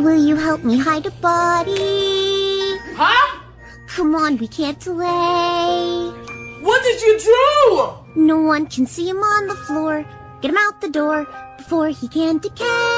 Will you help me hide a body? Huh? Come on, we can't delay. What did you do? No one can see him on the floor. Get him out the door before he can decay.